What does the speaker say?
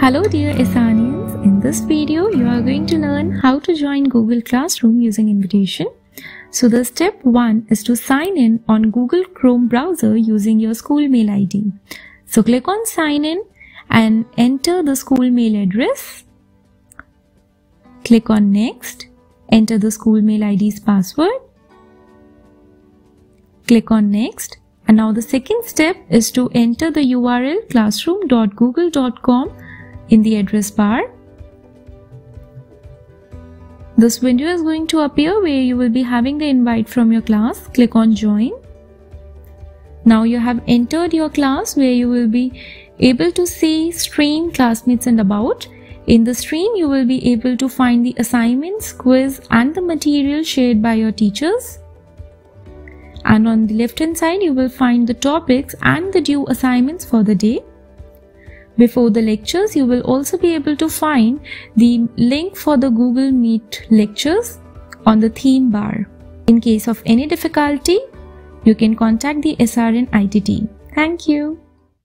Hello dear Essanians, in this video you are going to learn how to join Google Classroom using invitation. So the step 1 is to sign in on Google Chrome browser using your school mail ID. So click on sign in and enter the school mail address. Click on next, enter the school mail ID's password. Click on next and now the second step is to enter the URL classroom.google.com in the address bar. This window is going to appear where you will be having the invite from your class. Click on join. Now you have entered your class where you will be able to see stream, classmates and about. In the stream, you will be able to find the assignments, quiz and the material shared by your teachers. And on the left hand side, you will find the topics and the due assignments for the day. Before the lectures, you will also be able to find the link for the Google Meet lectures on the theme bar. In case of any difficulty, you can contact the SRN IT team. Thank you.